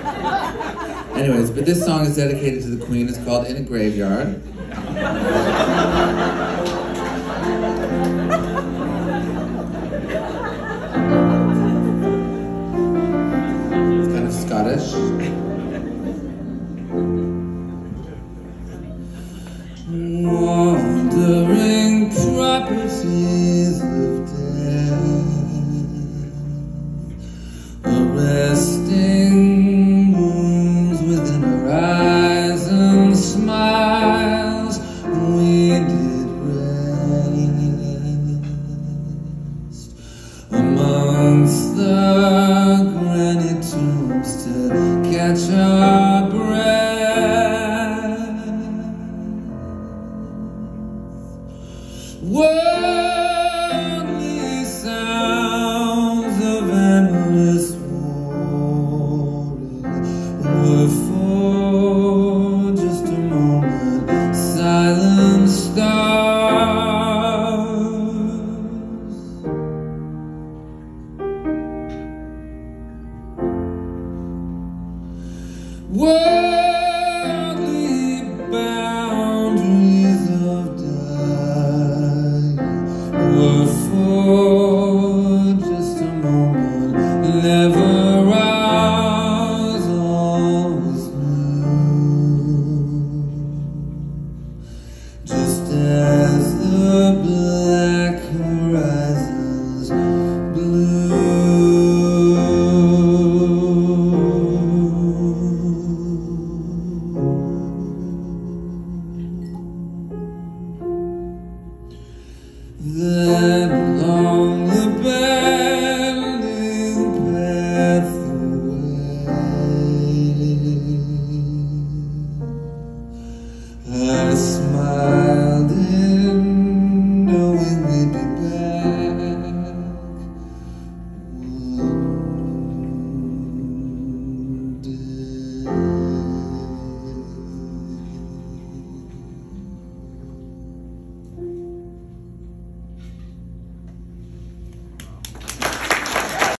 Anyways, but this song is dedicated to the Queen. It's called In a Graveyard. It's kind of Scottish. Wandering properties of death, arresting amongst the granite tombs to catch our breath. Worldly sounds of endless warring were World that along the bending pathway I